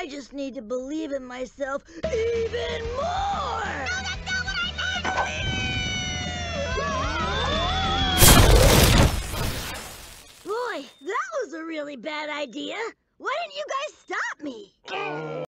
I just need to believe in myself even more! No, that's not what I meant! Boy, that was a really bad idea. Why didn't you guys?